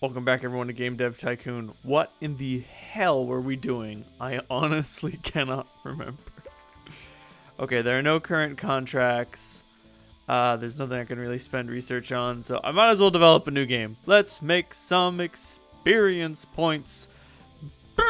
Welcome back, everyone, to Game Dev Tycoon. What in the hell were we doing? I honestly cannot remember. okay, there are no current contracts. Uh, there's nothing I can really spend research on, so I might as well develop a new game. Let's make some experience points. All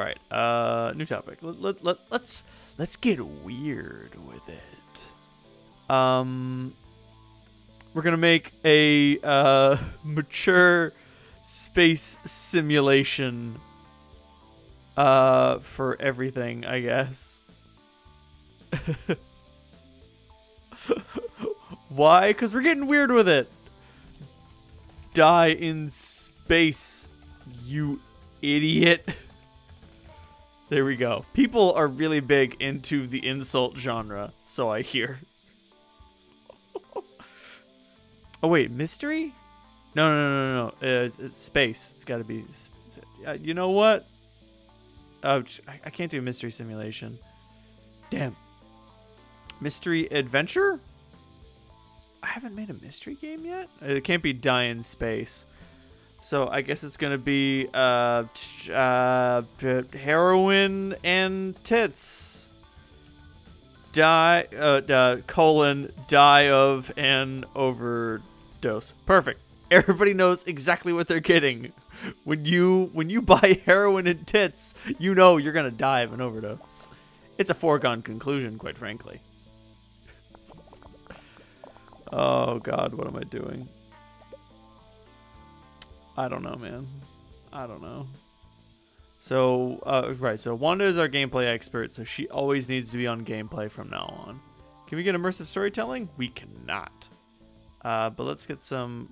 right, uh, new topic. Let, let, let, let's let's get weird with it. Um, we're gonna make a uh, mature space simulation uh, for everything, I guess. Why? Because we're getting weird with it. Die in space, you idiot. There we go. People are really big into the insult genre, so I hear. Oh wait, mystery? No, no, no, no, no. Uh, it's, it's space. It's got to be. Uh, you know what? Oh, I, I can't do mystery simulation. Damn. Mystery adventure? I haven't made a mystery game yet. It can't be die in space. So I guess it's gonna be uh, uh, heroin and tits. Die, uh, uh, colon, die of an overdose. Perfect. Everybody knows exactly what they're getting. When you when you buy heroin and tits, you know you're gonna die of an overdose. It's a foregone conclusion, quite frankly. Oh God, what am I doing? I don't know, man. I don't know. So, uh, right, so Wanda is our gameplay expert, so she always needs to be on gameplay from now on. Can we get immersive storytelling? We cannot. Uh, but let's get some...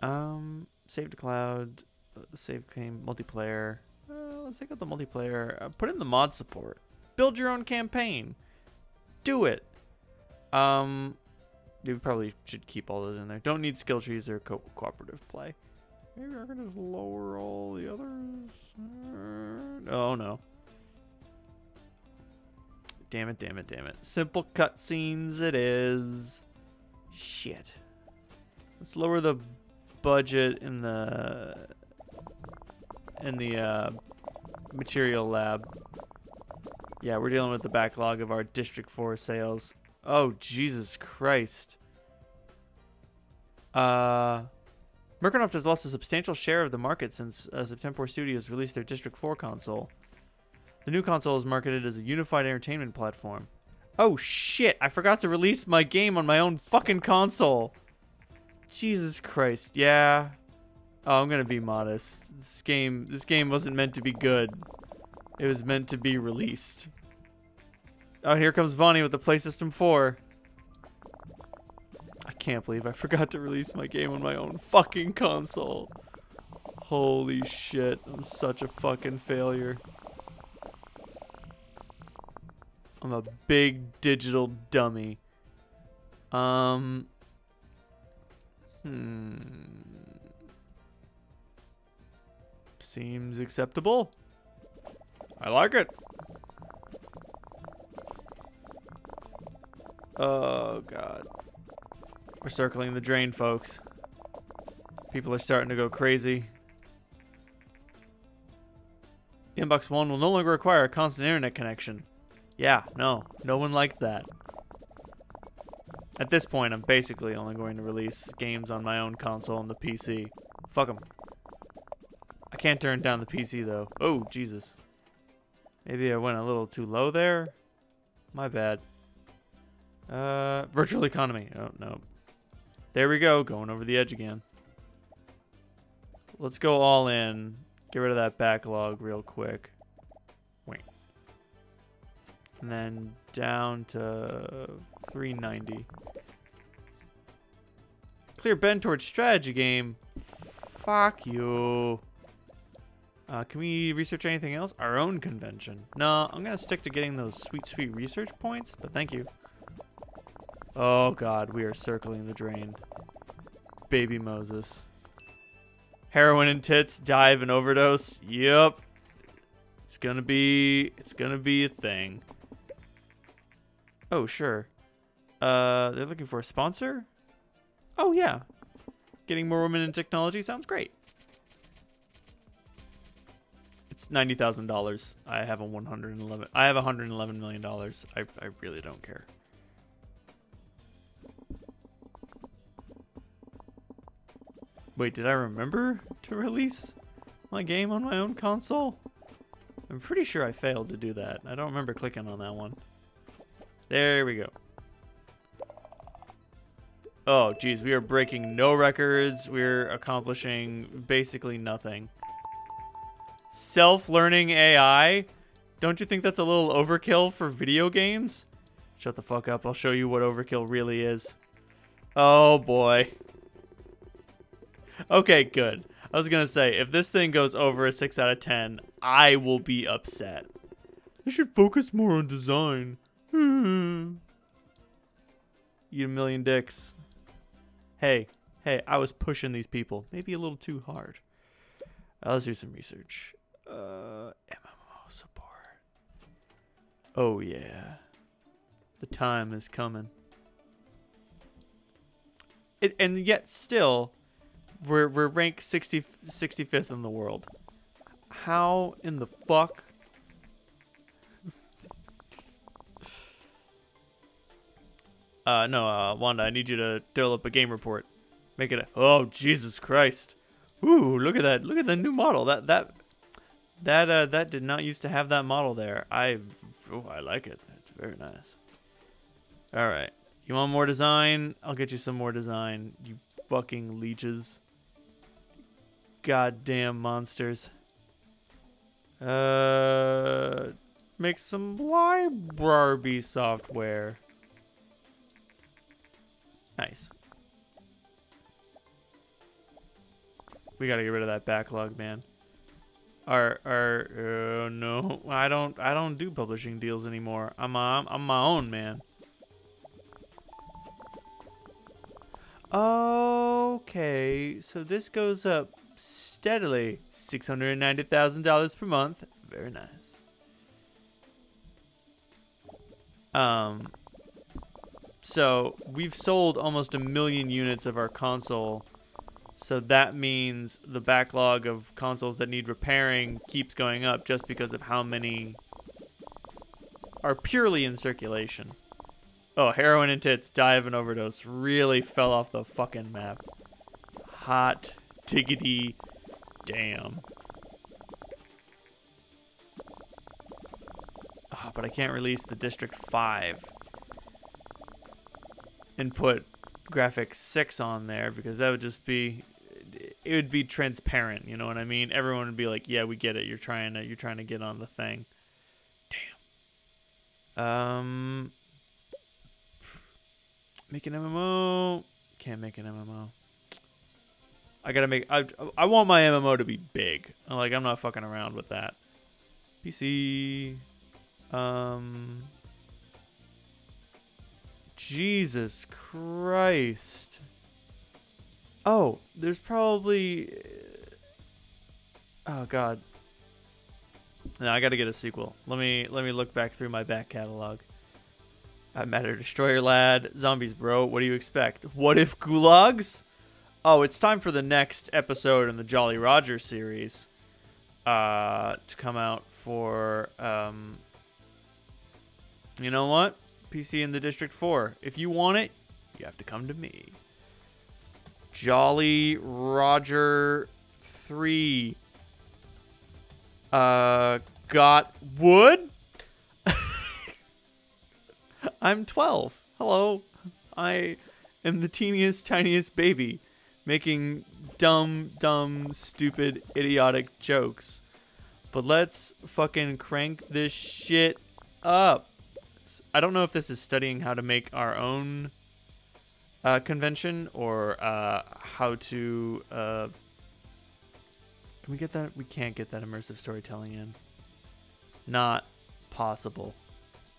Um, save to cloud, save game, multiplayer. Uh, let's take out the multiplayer. Uh, put in the mod support. Build your own campaign. Do it. Um, we probably should keep all those in there. Don't need skill trees or co cooperative play. Maybe I can just lower all the others. Oh no. Damn it, damn it, damn it. Simple cutscenes it is. Shit. Let's lower the budget in the in the uh, material lab. Yeah, we're dealing with the backlog of our District 4 sales. Oh, Jesus Christ. Uh, Micronoft has lost a substantial share of the market since uh, September Studios released their District 4 console. The new console is marketed as a unified entertainment platform. Oh shit, I forgot to release my game on my own fucking console. Jesus Christ, yeah. Oh, I'm gonna be modest. This game, this game wasn't meant to be good. It was meant to be released. Oh, here comes Vonny with the PlayStation 4. I can't believe I forgot to release my game on my own fucking console. Holy shit, I'm such a fucking failure. I'm a big digital dummy. Um. Hmm. Seems acceptable. I like it. Oh, God. We're circling the drain, folks. People are starting to go crazy. mBox 1 will no longer require a constant internet connection. Yeah, no. No one liked that. At this point, I'm basically only going to release games on my own console and the PC. Fuck them. I can't turn down the PC, though. Oh, Jesus. Maybe I went a little too low there? My bad. Uh, virtual economy. Oh, no. There we go. Going over the edge again. Let's go all in. Get rid of that backlog real quick. And then down to 390. Clear bend towards strategy game. Fuck you. Uh, can we research anything else? Our own convention. No, I'm going to stick to getting those sweet, sweet research points, but thank you. Oh, God, we are circling the drain. Baby Moses. Heroin and tits, dive and overdose. Yep. It's gonna be, it's gonna be a thing. Oh, sure. Uh, they're looking for a sponsor. Oh yeah, getting more women in technology sounds great. It's ninety thousand dollars. I have a one hundred and eleven. I have a hundred and eleven million dollars. I I really don't care. Wait, did I remember to release my game on my own console? I'm pretty sure I failed to do that. I don't remember clicking on that one. There we go. Oh, geez, we are breaking no records. We're accomplishing basically nothing. Self-learning AI? Don't you think that's a little overkill for video games? Shut the fuck up. I'll show you what overkill really is. Oh, boy. Okay, good. I was going to say, if this thing goes over a 6 out of 10, I will be upset. I should focus more on design. Hmm. Eat a million dicks. Hey, hey, I was pushing these people. Maybe a little too hard. Uh, let's do some research. Uh, MMO support. Oh, yeah. The time is coming. It, and yet still, we're, we're ranked 60, 65th in the world. How in the fuck Uh, no, uh, Wanda, I need you to develop a game report. Make it a, oh, Jesus Christ. Ooh, look at that. Look at the new model. That, that, that, uh, that did not used to have that model there. I, oh, I like it. It's very nice. All right. You want more design? I'll get you some more design. You fucking leeches. Goddamn monsters. Uh, make some library software. Nice. We gotta get rid of that backlog, man. Our, our, uh, no, I don't, I don't do publishing deals anymore. I'm, I'm, I'm my own man. Okay, so this goes up steadily. $690,000 per month. Very nice. Um, so we've sold almost a million units of our console. So that means the backlog of consoles that need repairing keeps going up just because of how many are purely in circulation. Oh, heroin and tits, die of an overdose. Really fell off the fucking map. Hot diggity damn. Oh, but I can't release the District 5 and put graphics 6 on there because that would just be it would be transparent, you know what I mean? Everyone would be like, "Yeah, we get it. You're trying to you're trying to get on the thing." Damn. Um make an MMO. Can't make an MMO. I gotta make. I I want my MMO to be big. Like I'm not fucking around with that. PC. Um. Jesus Christ. Oh, there's probably. Oh God. Now I gotta get a sequel. Let me let me look back through my back catalog. I Matter Destroyer Lad, Zombies Bro. What do you expect? What if gulags? Oh, it's time for the next episode in the Jolly Roger series uh, to come out for. Um, you know what? PC in the District 4. If you want it, you have to come to me. Jolly Roger 3. Uh, got wood? I'm 12. Hello. I am the teeniest, tiniest baby making dumb, dumb, stupid, idiotic jokes. But let's fucking crank this shit up. I don't know if this is studying how to make our own uh, convention or uh, how to. Uh, can we get that? We can't get that immersive storytelling in. Not possible.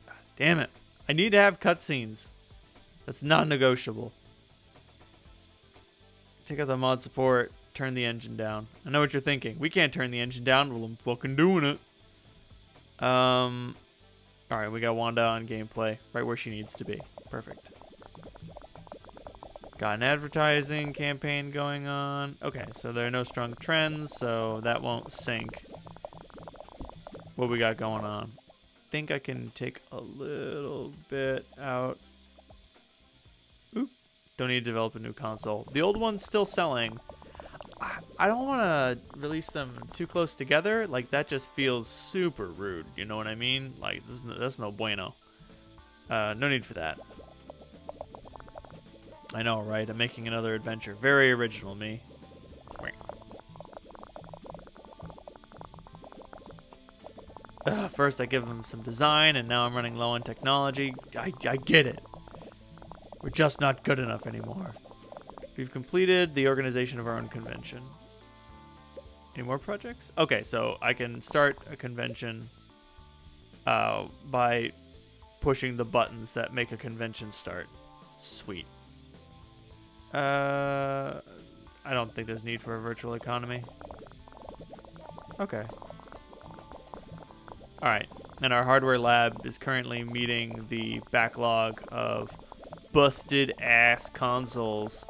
God damn it. I need to have cutscenes. That's non negotiable. Take out the mod support. Turn the engine down. I know what you're thinking. We can't turn the engine down. Well, I'm fucking doing it. Um, all right, we got Wanda on gameplay, right where she needs to be. Perfect. Got an advertising campaign going on. Okay, so there are no strong trends, so that won't sink what we got going on. think I can take a little bit out. Oop. Don't need to develop a new console. The old one's still selling. I- don't want to release them too close together. Like, that just feels super rude. You know what I mean? Like, this is no, that's no bueno. Uh, no need for that. I know, right? I'm making another adventure. Very original, me. Ugh, first, I give them some design, and now I'm running low on technology. I, I get it. We're just not good enough anymore. We've completed the organization of our own convention. Any more projects? Okay, so I can start a convention uh, by pushing the buttons that make a convention start. Sweet. Uh, I don't think there's need for a virtual economy. Okay. Alright, and our hardware lab is currently meeting the backlog of busted ass consoles.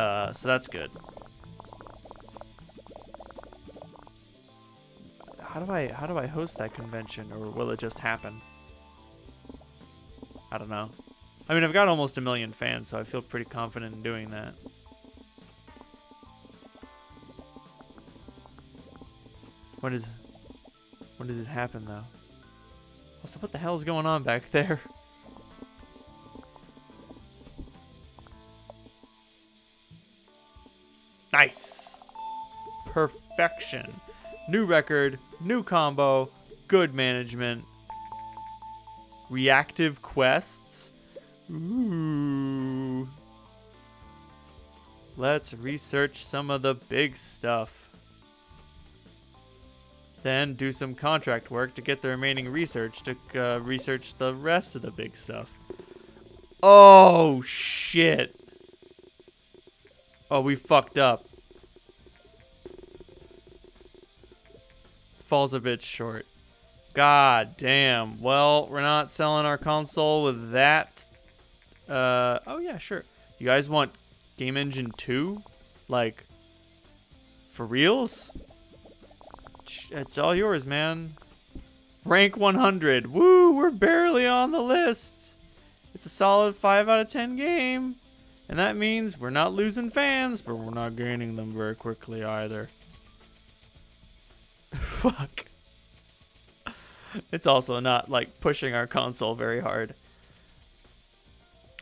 Uh, so that's good. How do I how do I host that convention or will it just happen? I don't know. I mean, I've got almost a million fans, so I feel pretty confident in doing that. What is when does it happen though? Also, what the hell is going on back there? Nice. Perfection. New record, new combo, good management. Reactive quests. Ooh. Let's research some of the big stuff. Then do some contract work to get the remaining research to uh, research the rest of the big stuff. Oh, shit. Oh, we fucked up. Falls a bit short. God damn. Well, we're not selling our console with that. Uh, oh, yeah, sure. You guys want Game Engine 2? Like, for reals? It's all yours, man. Rank 100. Woo, we're barely on the list. It's a solid 5 out of 10 game. And that means we're not losing fans, but we're not gaining them very quickly either. Fuck. It's also not like pushing our console very hard.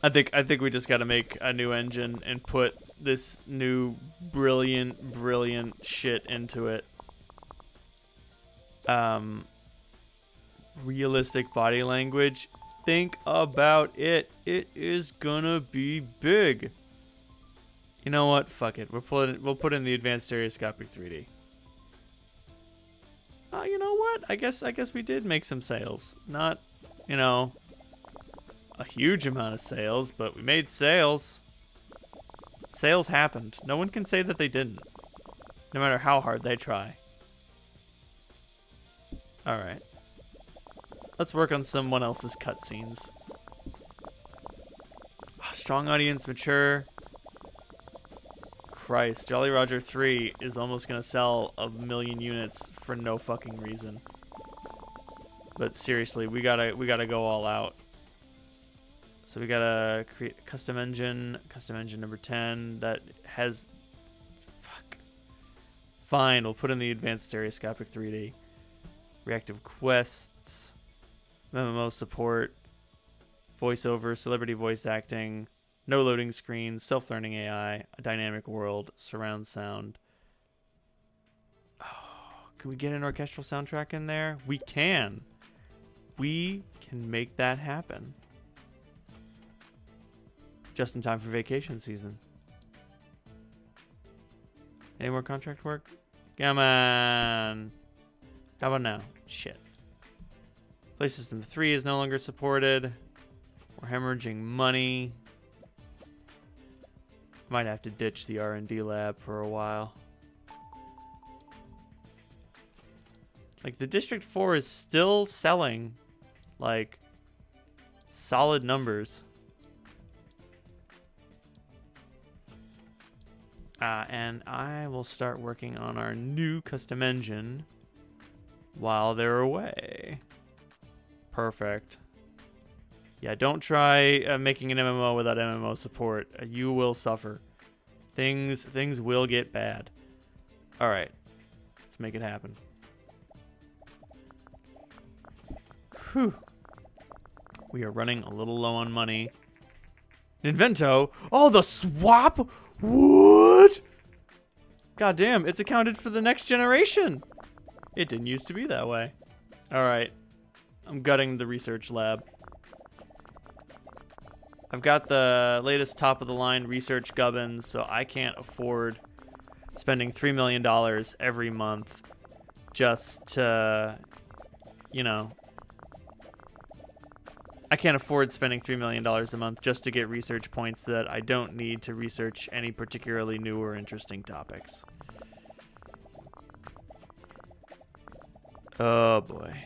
I think I think we just got to make a new engine and put this new brilliant brilliant shit into it um, realistic body language, think about it. It is gonna be big. You know what? Fuck it. We'll put it, we'll put in the advanced stereoscopic 3D. Uh, you know what? I guess I guess we did make some sales. Not, you know, a huge amount of sales, but we made sales. Sales happened. No one can say that they didn't. No matter how hard they try. Alright. Let's work on someone else's cutscenes. Oh, strong audience, mature. Christ, Jolly Roger 3 is almost going to sell a million units for no fucking reason. But seriously, we gotta we gotta go all out. So we gotta create a custom engine, custom engine number 10 that has fuck. Fine, we'll put in the advanced stereoscopic 3D reactive quests, MMO support, voiceover, celebrity voice acting, no loading screens, self learning AI, a dynamic world, surround sound. Oh, can we get an orchestral soundtrack in there? We can. We can make that happen. Just in time for vacation season. Any more contract work? Come on. How about now? Shit. Playsystem 3 is no longer supported. We're hemorrhaging money. Might have to ditch the R&D lab for a while. Like, the District 4 is still selling, like, solid numbers. Uh, and I will start working on our new custom engine while they're away. Perfect. Yeah, don't try uh, making an MMO without MMO support. Uh, you will suffer. Things things will get bad. All right. Let's make it happen. Whew. We are running a little low on money. Invento? Oh, the swap? What? God damn, it's accounted for the next generation. It didn't used to be that way. All right. I'm gutting the research lab. I've got the latest top of the line research gubbins, so I can't afford spending $3 million every month just to, you know, I can't afford spending $3 million a month just to get research points that I don't need to research any particularly new or interesting topics. Oh boy.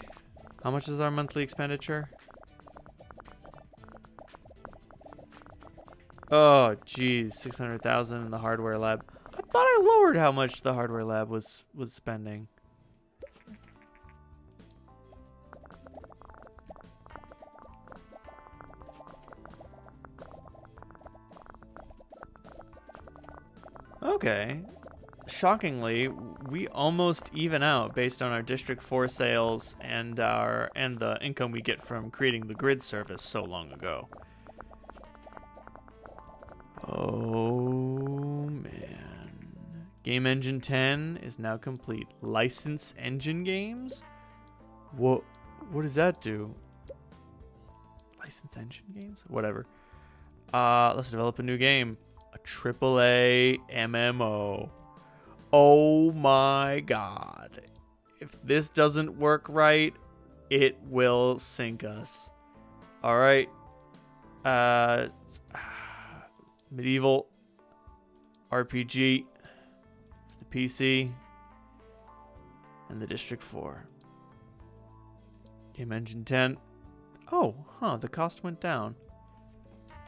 How much is our monthly expenditure? Oh, geez, 600,000 in the hardware lab. I thought I lowered how much the hardware lab was was spending. Okay. Shockingly, we almost even out based on our District 4 sales and our and the income we get from creating the grid service so long ago. Oh man. Game Engine 10 is now complete. License Engine Games? What what does that do? License Engine Games? Whatever. Uh let's develop a new game a AAA MMO. Oh my god. If this doesn't work right, it will sink us. All right. Uh medieval RPG the PC and the District 4. Game Engine 10. Oh, huh, the cost went down.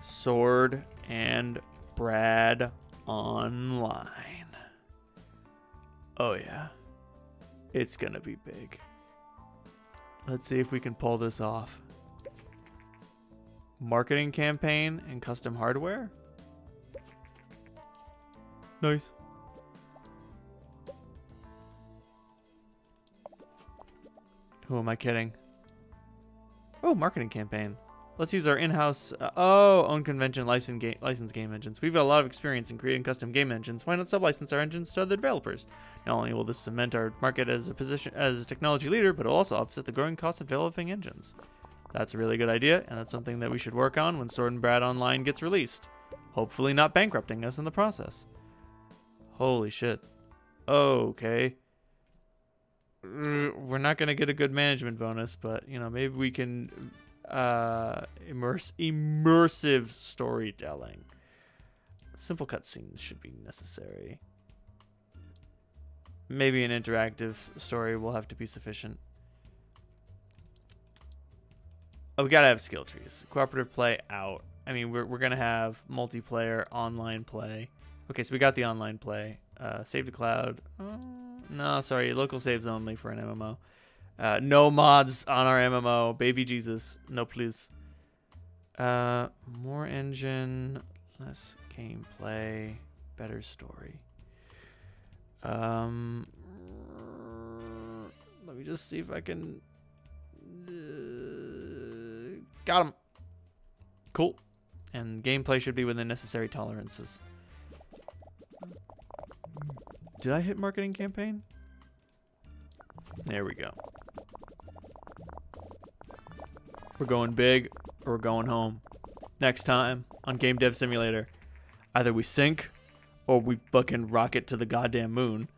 Sword and Brad Online. Oh, yeah. It's gonna be big. Let's see if we can pull this off. Marketing campaign and custom hardware? Nice. Who am I kidding? Oh, marketing campaign. Let's use our in-house, uh, oh, own convention license game, license game engines. We've got a lot of experience in creating custom game engines. Why not sub-license our engines to other developers? Not only will this cement our market as a position as a technology leader, but it'll also offset the growing cost of developing engines. That's a really good idea, and that's something that we should work on when Sword and Brad Online gets released. Hopefully not bankrupting us in the process. Holy shit. Okay. We're not going to get a good management bonus, but, you know, maybe we can uh, immerse, immersive storytelling. Simple cutscenes should be necessary. Maybe an interactive story will have to be sufficient. Oh, we gotta have skill trees. Cooperative play out. I mean, we're, we're gonna have multiplayer online play. Okay, so we got the online play. Uh, save to cloud. Uh, no, sorry, local saves only for an MMO. Uh, no mods on our MMO. Baby Jesus. No, please. Uh, more engine, less gameplay, better story. Um, let me just see if I can. Uh, got him. Cool. And gameplay should be within necessary tolerances. Did I hit marketing campaign? There we go. We're going big or we're going home. Next time on Game Dev Simulator. Either we sink or we fucking rocket to the goddamn moon.